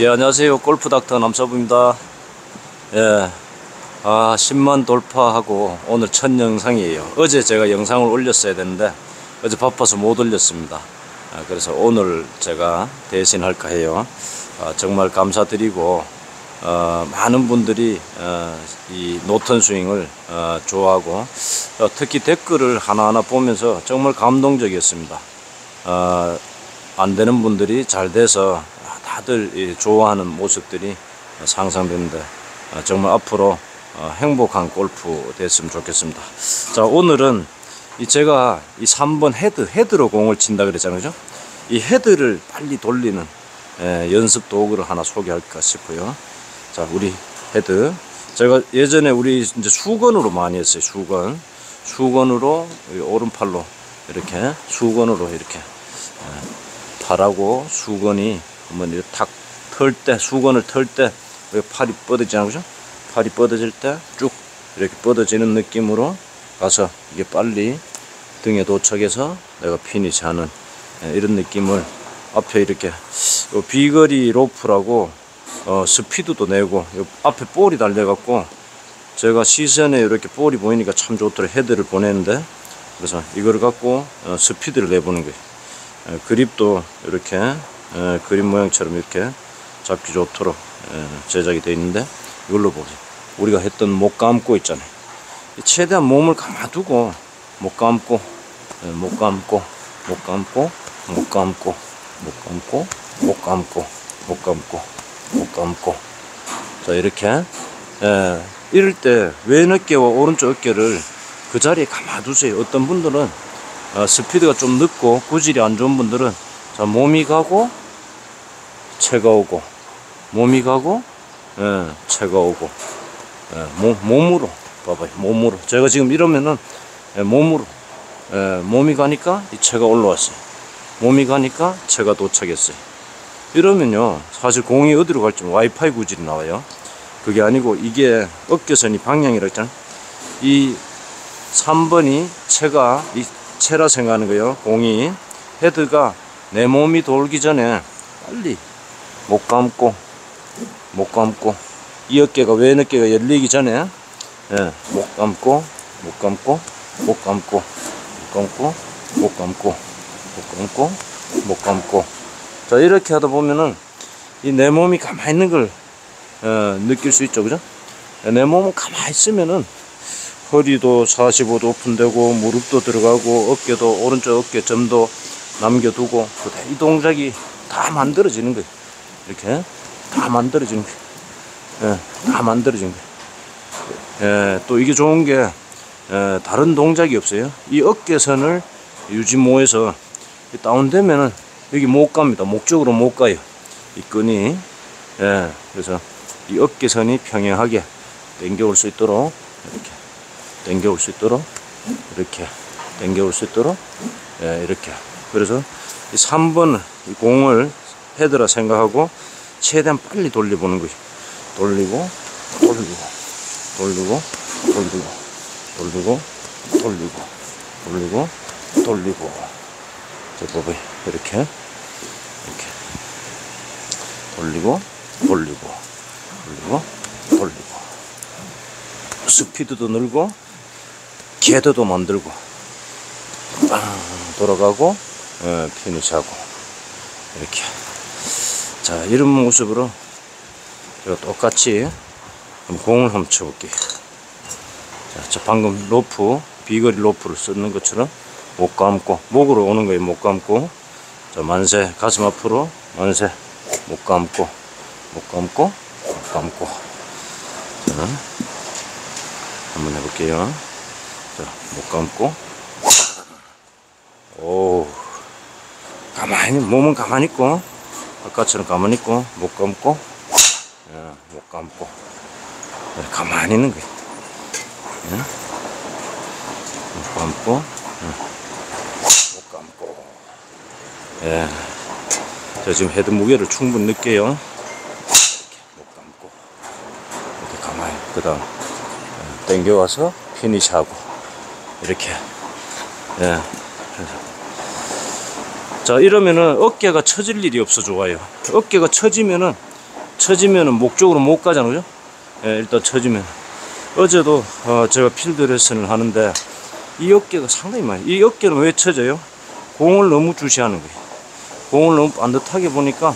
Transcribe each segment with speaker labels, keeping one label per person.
Speaker 1: 예, 안녕하세요. 골프 닥터 남사부입니다. 예. 아, 10만 돌파하고 오늘 첫 영상이에요. 어제 제가 영상을 올렸어야 되는데 어제 바빠서 못 올렸습니다. 아, 그래서 오늘 제가 대신 할까 해요. 아, 정말 감사드리고 어, 많은 분들이 어, 이 노턴 스윙을 어, 좋아하고 어, 특히 댓글을 하나하나 보면서 정말 감동적이었습니다. 어, 안 되는 분들이 잘 돼서 다들 이 좋아하는 모습들이 상상되는데 어, 정말 앞으로 어, 행복한 골프 됐으면 좋겠습니다. 자 오늘은 이 제가 이 3번 헤드 헤드로 공을 친다 그랬잖아요. 그죠? 이 헤드를 빨리 돌리는 예, 연습 도구를 하나 소개할까 싶어요. 자 우리 헤드 제가 예전에 우리 이제 수건으로 많이 했어요. 수건 수건으로 이 오른팔로 이렇게 수건으로 이렇게 예, 팔하고 수건이 한번 탁털 때 수건을 털때 팔이 뻗어지잖아요 그죠? 팔이 뻗어질 때 쭉 이렇게 뻗어지는 느낌으로 가서 이게 빨리 등에 도착해서 내가 피니시하는 예, 이런 느낌을 앞에 이렇게 요 비거리 로프라고 어, 스피드도 내고 요 앞에 볼이 달려갖고 제가 시선에 이렇게 볼이 보이니까 참 좋더라 헤드를 보내는데 그래서 이걸 갖고 어, 스피드를 내보는 거예요. 에, 그립도 이렇게 에, 그림 모양처럼 이렇게 잡기 좋도록 에, 제작이 되어 있는데 이걸로 보세요 우리가 했던 목 감고 있잖아요. 최대한 몸을 감아두고 목 감고 에, 목 감고 목 감고 목 감고 목 감고 목 감고 목 감고 목 감고. 자 이렇게 에, 이럴 때 왼 어깨와 오른쪽 어깨를 그 자리에 감아두세요. 어떤 분들은 어, 스피드가 좀 늦고 구질이 안 좋은 분들은 자 몸이 가고 체가 오고 몸이 가고 예, 체가 오고 예, 몸, 몸으로 봐봐요 몸으로. 제가 지금 이러면은 예, 몸으로 예, 몸이 가니까 이 체가 올라왔어요. 몸이 가니까 체가 도착했어요. 이러면요 사실 공이 어디로 갈지 와이파이 구질이 나와요. 그게 아니고 이게 어깨선이 방향이라 했잖아요. 이 3번이 체가 이 체라 생각하는 거예요. 공이 헤드가 내 몸이 돌기 전에 빨리 못 감고 못 감고. 이 어깨가 왼 어깨가 열리기 전에 예, 못 감고 못 감고 못 감고 못 감고 못 감고 못 감고 못 감고. 자 이렇게 하다 보면은 이 내 몸이 가만히 있는 걸 어, 느낄 수 있죠. 그죠? 내 몸은 가만히 있으면은 허리도 45도 오픈되고 무릎도 들어가고 어깨도 오른쪽 어깨 점도 남겨두고 이 동작이 다 만들어지는 거예요 이렇게 다 거예요 예, 다 만들어진 예, 또 이게 좋은 게 예, 다른 동작이 없어요. 이 어깨선을 유지모에서 다운되면은 여기 못 갑니다. 목적으로 못 가요. 이 끈이. 예, 그래서 이 어깨선이 평행하게 당겨올 수 있도록 이렇게 당겨올 수 있도록 이렇게 당겨올 수 있도록 예, 이렇게. 그래서 이 3번 이 공을 헤드라 생각하고 최대한 빨리 돌려보는 거예요 돌리고 돌리고 돌리고 돌리고 돌리고 돌리고 돌리고 돌리고. 저 봐봐요 이렇게 이렇게. 돌리고 돌리고 돌리고 돌리고. 스피드도 늘고 궤도도 만들고. 빵 돌아가고 예, 피니시하고. 이렇게 자 이런 모습으로 제가 똑같이 공을 한번 쳐볼게요. 자, 저 방금 로프 비거리 로프를 쓰는 것처럼 못 감고 목으로 오는 거예요 못 감고. 자 만세 가슴 앞으로 만세 못 감고 못 감고 못 감고. 자 한번 해볼게요. 자못 감고. 오 가만히 몸은 가만히 있고 아까처럼 가만히 있고 못 감고 예, 못 감고 예, 가만히 있는 거예요 예? 못 감고 예. 못 감고 예. 저 지금 헤드 무게를 충분히 느껴요 못 감고 이렇게 가만히 그 다음 예, 당겨와서 피니시하고 이렇게 예. 자 이러면은 어깨가 처질 일이 없어 좋아요. 어깨가 처지면은 처지면은 목 쪽으로 못 가잖아 그죠? 예, 일단 처지면. 어제도 어, 제가 필드 레슨을 하는데 이 어깨가 상당히 많이 이 어깨는 왜 처져요? 공을 너무 주시하는 거예요. 공을 너무 반듯하게 보니까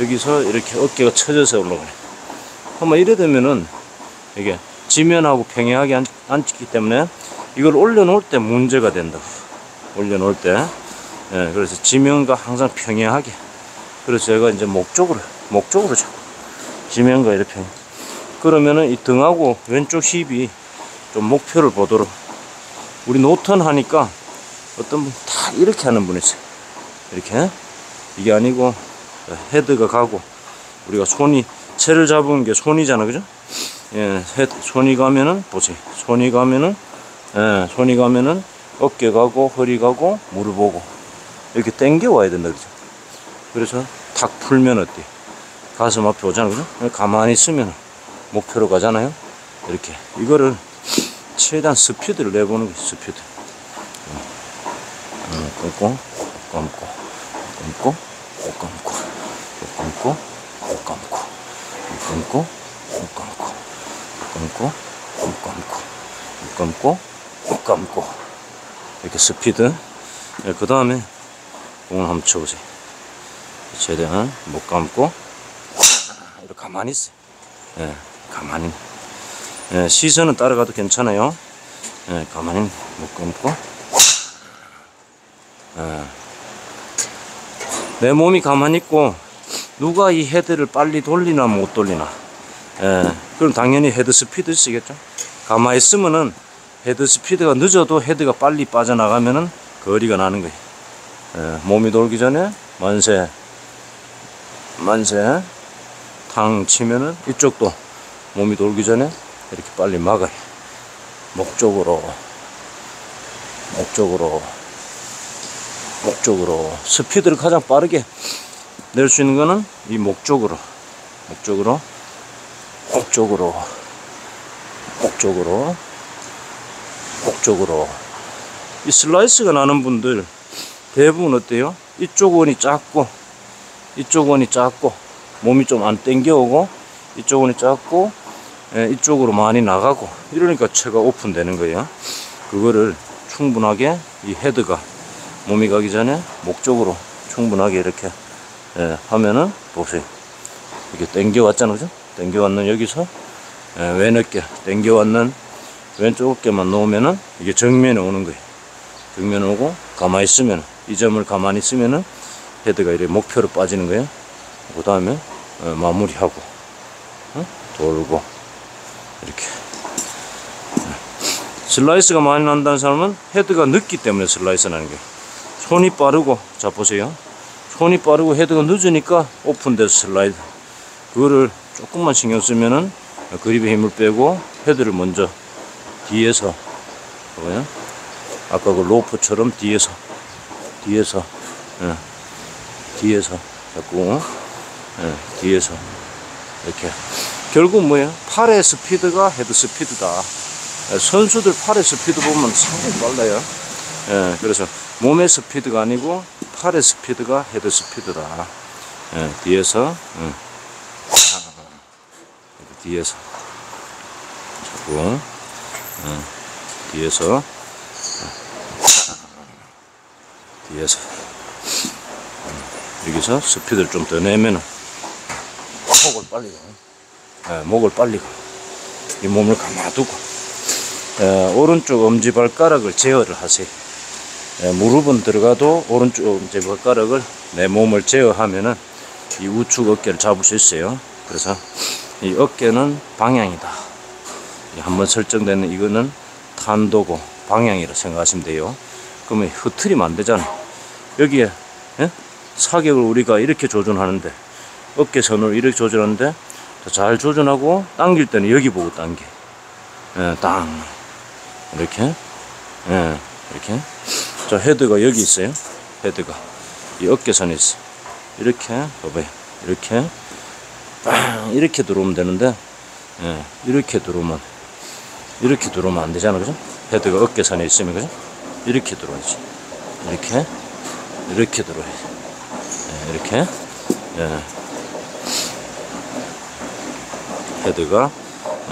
Speaker 1: 여기서 이렇게 어깨가 처져서 올라가요 한번 이래 되면은 이게 지면하고 평행하게 앉, 앉기 때문에 이걸 올려놓을 때 문제가 된다고 올려놓을 때 예, 그래서 지면과 항상 평행하게. 그래서 제가 이제 목쪽으로 목쪽으로 자꾸 지면과 이렇게. 그러면은 이 등하고 왼쪽 힙이 좀 목표를 보도록. 우리 노턴 하니까 어떤 분 다 이렇게 하는 분 있어요. 이렇게. 이게 아니고 헤드가 가고 우리가 손이 채를 잡은 게 손이잖아 그죠? 예 헤드, 손이 가면은 보세요. 손이 가면은 예 손이 가면은 어깨 가고 허리 가고 무릎 오고 이렇게 당겨 와야 된다 그죠 그래서 탁 풀면 어때 가슴 앞에 오잖아 그죠 가만히 있으면 목표로 가잖아요 이렇게 이거를 최대한 스피드를 내보는 게 스피드 음, 감고 감고 꼭 감고 꼭 감고 꼭 감고 꼭 감고 꼭 감고 꼭 감고 꼭 감고 꼭 감고 이렇게 스피드 그 다음에 공을 한번 쳐보세요. 최대한 못 감고 이렇게 가만히 있어요. 예, 가만히. 예, 시선은 따라가도 괜찮아요. 예, 가만히 못 감고 예. 내 몸이 가만히 있고 누가 이 헤드를 빨리 돌리나 못 돌리나. 예, 그럼 당연히 헤드 스피드 쓰겠죠. 가만히 있으면은 헤드 스피드가 늦어도 헤드가 빨리 빠져나가면은 거리가 나는 거예요 예, 몸이 돌기 전에 만세 만세 탕 치면은 이쪽도 몸이 돌기 전에 이렇게 빨리 막아요 목적으로 목적으로 목적으로 스피드를 가장 빠르게 낼 수 있는 거는 이 목적으로 목적으로 목적으로 목적으로 목적으로. 이 슬라이스가 나는 분들 대부분 어때요? 이쪽 원이 작고 이쪽 원이 작고 몸이 좀 안 땡겨오고 이쪽 원이 작고 예, 이쪽으로 많이 나가고 이러니까 채가 오픈되는 거예요. 그거를 충분하게 이 헤드가 몸이 가기 전에 목적으로 충분하게 이렇게 예, 하면은 보세요. 이렇게 당겨 왔잖아 그죠? 당겨 왔는 여기서 예, 왼 어깨 당겨 왔는 왼쪽 어깨만 놓으면은 이게 정면에 오는 거예요. 정면에 오고 가만히 있으면 이 점을 가만히 있으면은 헤드가 이렇게 목표로 빠지는 거예요. 그 다음에 어, 마무리하고 어? 돌고 이렇게. 슬라이스가 많이 난다는 사람은 헤드가 늦기 때문에 슬라이스 나는 거예요 손이 빠르고 자 보세요. 손이 빠르고 헤드가 늦으니까 오픈돼서 슬라이스. 그거를 조금만 신경 쓰면은 그립의 힘을 빼고 헤드를 먼저 뒤에서 뭐야 아까 그 로프처럼 뒤에서 뒤에서 예, 뒤에서 자꾸 예, 뒤에서 이렇게. 결국 뭐예요? 팔의 스피드가 헤드 스피드다. 예, 선수들 팔의 스피드 보면 상당히 빨라요. 예, 그래서 몸의 스피드가 아니고 팔의 스피드가 헤드 스피드다. 예, 뒤에서 예. 뒤에서. 자꾸 예, 뒤에서 뒤에서 여기서 스피드를 좀 더 내면은 목을 빨리 가. 예, 목을 빨리 가. 이 몸을 가만두고 예, 오른쪽 엄지발가락을 제어를 하세요. 예, 무릎은 들어가도 오른쪽 엄지발가락을 내 몸을 제어하면은 이 우측 어깨를 잡을 수 있어요. 그래서 이 어깨는 방향이다. 한번 설정되는 이거는 탄도고 방향이라 생각하시면 돼요. 그러면 흐트리면 안 되잖아. 여기에 예? 사격을 우리가 이렇게 조준하는데 어깨선을 이렇게 조준하는데 잘 조준하고 당길 때는 여기 보고 당겨. 예, 땅 이렇게 예, 이렇게 자 헤드가 여기 있어요. 헤드가 이 어깨선에 있어. 이렇게 봐봐요. 이렇게 빵 이렇게 들어오면 되는데 예, 이렇게 들어오면 이렇게 들어오면 안 되잖아, 그죠? 헤드가 어깨선에 있으면 그죠? 이렇게 들어오지. 이렇게 이렇게 들어야지. 예, 이렇게 예. 헤드가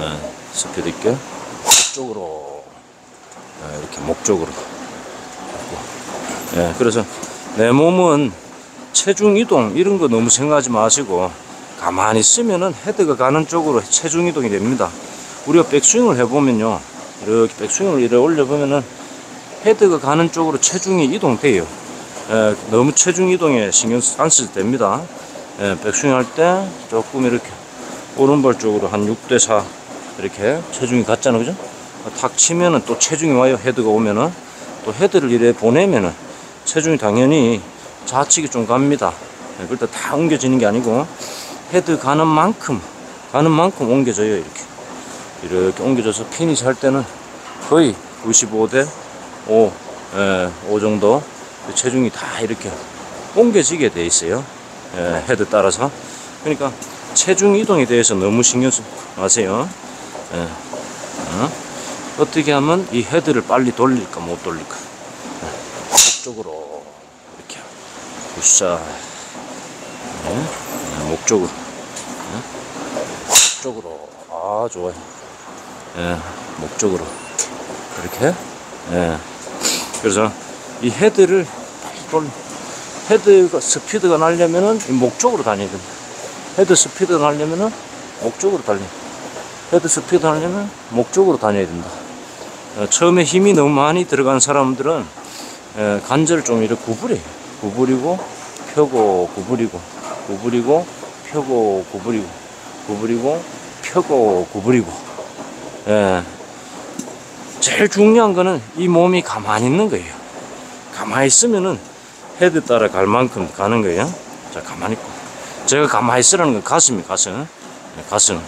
Speaker 1: 예, 스피드 있게 목쪽으로 예, 이렇게 목쪽으로 예, 그래서 내 몸은 체중 이동 이런 거 너무 생각하지 마시고 가만히 있으면은 헤드가 가는 쪽으로 체중 이동이 됩니다. 우리가 백스윙을 해보면요, 이렇게 백스윙을 이래 올려보면은 헤드가 가는 쪽으로 체중이 이동돼요. 예, 너무 체중 이동에 신경 안 쓰도 됩니다. 예, 백스윙 할 때 조금 이렇게 오른발 쪽으로 한 6대4 이렇게 체중이 갔잖아요. 그죠? 탁 치면은 또 체중이 와요. 헤드가 오면은 또 헤드를 이래 보내면은 체중이 당연히 좌측이 좀 갑니다. 예, 그럴 때 다 옮겨지는 게 아니고 헤드 가는 만큼 가는 만큼 옮겨져요. 이렇게 이렇게 옮겨져서 피니시 할 때는 거의 95대 5, 예, 5 정도 체중이 다 이렇게 옮겨지게 돼 있어요. 예, 헤드 따라서. 그러니까 체중 이동에 대해서 너무 신경 쓰지 마세요. 예, 어? 어떻게 하면 이 헤드를 빨리 돌릴까 못 돌릴까. 예, 목 쪽으로 이렇게 Good shot. 예, 예, 목쪽으로. 예, 목쪽으로. 아 좋아요. 예, 목 쪽으로 이렇게. 예. 그래서 이 헤드를 돌 헤드가 스피드가 나려면은 이 목쪽으로 다녀야 됩니다. 헤드 스피드가 나려면은 목 쪽으로 달려. 헤드 스피드 나려면 목 쪽으로 다녀야 된다. 어, 처음에 힘이 너무 많이 들어간 사람들은 에, 관절을 좀 이렇게 구부려요. 구부리고 펴고 구부리고 구부리고 펴고 구부리고 구부리고 펴고 구부리고 예. 제일 중요한 거는 이 몸이 가만히 있는 거예요. 가만히 있으면은 헤드 따라 갈 만큼 가는 거예요. 자, 가만히 있고. 제가 가만히 있으라는 건 가슴이 가슴. 네, 가슴.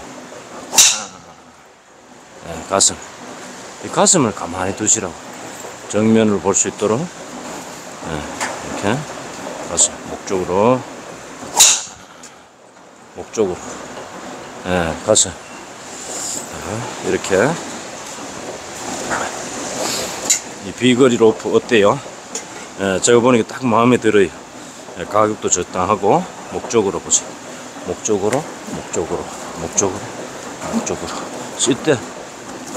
Speaker 1: 네, 가슴. 이 가슴을 가만히 두시라고. 정면을 볼 수 있도록. 네, 이렇게. 가슴. 목 쪽으로. 목 쪽으로. 네, 가슴. 자, 이렇게. 이 비거리 로프 어때요? 예, 제가 보니까 딱 마음에 들어요. 예, 가격도 적당하고 목적으로 보세요. 목적으로, 목적으로, 목적으로, 목적으로. 쓸때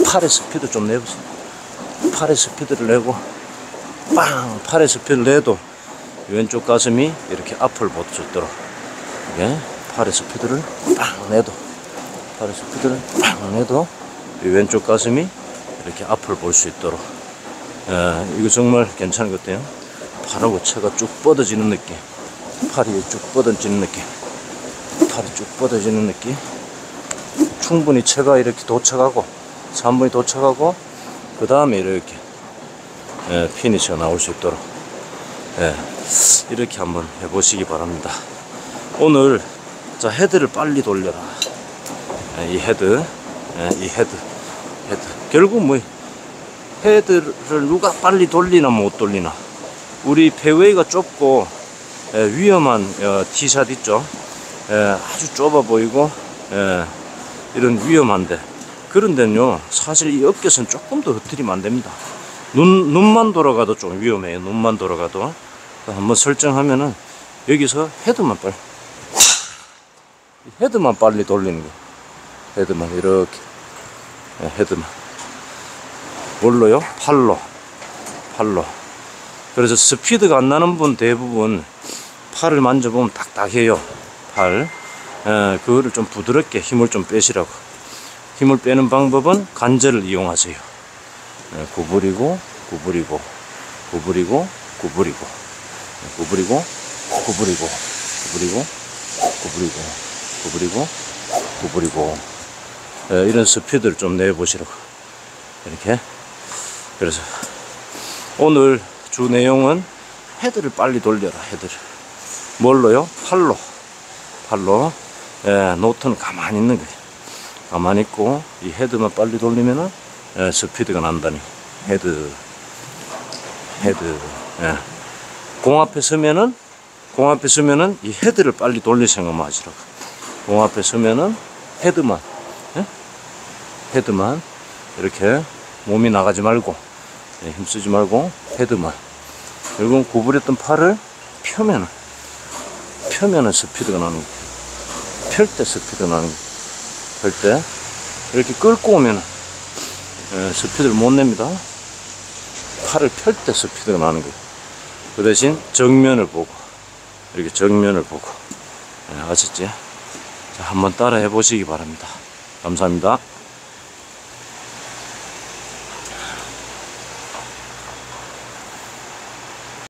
Speaker 1: 팔의 스피드 좀 내보세요. 팔의 스피드를 내고 빵! 팔의 스피드를 내도 왼쪽 가슴이 이렇게 앞을 있도록 예, 팔의 스피드를 빵 내도 팔의 스피드를 빵 내도 이 왼쪽 가슴이 이렇게 앞을 볼 수 있도록 예, 이거 정말 괜찮은 것 같아요. 팔하고 채가 쭉 뻗어지는 느낌. 팔이 쭉 뻗어지는 느낌. 팔이 쭉 뻗어지는 느낌. 충분히 채가 이렇게 도착하고, 충분히 도착하고, 그 다음에 이렇게, 예, 피니시가 나올 수 있도록, 예, 이렇게 한번 해보시기 바랍니다. 오늘, 자, 헤드를 빨리 돌려라. 예, 이 헤드, 예, 이 헤드, 헤드. 결국 뭐, 헤드를 누가 빨리 돌리나 못 돌리나 우리 페웨이가 좁고 에, 위험한 어, 티샷 있죠 에, 아주 좁아 보이고 에, 이런 위험한데 그런데요 사실 이 어깨선 조금 더 흐트리면 안 됩니다 눈, 눈만 돌아가도 좀 위험해요 눈만 돌아가도 한번 설정하면은 여기서 헤드만 빨리 헤드만 빨리 돌리는 거 헤드만 이렇게 예, 헤드만 뭘로요? 팔로. 팔로. 그래서 스피드가 안 나는 분 대부분 팔을 만져보면 딱딱해요. 팔. 에, 그거를 좀 부드럽게 힘을 좀 빼시라고. 힘을 빼는 방법은 관절을 이용하세요. 에, 구부리고, 구부리고, 구부리고, 구부리고, 구부리고, 구부리고, 구부리고, 구부리고, 구부리고, 구부리고. 에, 이런 스피드를 좀 내보시라고. 이렇게. 그래서 오늘 주 내용은 헤드를 빨리 돌려라 헤드를. 뭘로요? 팔로. 팔로. 예, 노트는 가만히 있는 거예요. 가만히 있고 이 헤드만 빨리 돌리면은 예, 스피드가 난다니. 헤드. 헤드. 예. 공 앞에 서면은 공 앞에 서면은 이 헤드를 빨리 돌릴 생각만 하시라고. 공 앞에 서면은 헤드만 예? 헤드만 이렇게 몸이 나가지 말고 예, 힘쓰지 말고 헤드만 그리고 구부렸던 팔을 펴면은 펴면은 스피드가 나는 펼 때 스피드 나는 펼때 이렇게 끌고 오면 예, 스피드를 못 냅니다. 팔을 펼 때 스피드가 나는 거예요. 그 대신 정면을 보고 이렇게 정면을 보고 예, 아셨지? 자, 한번 따라 해보시기 바랍니다. 감사합니다.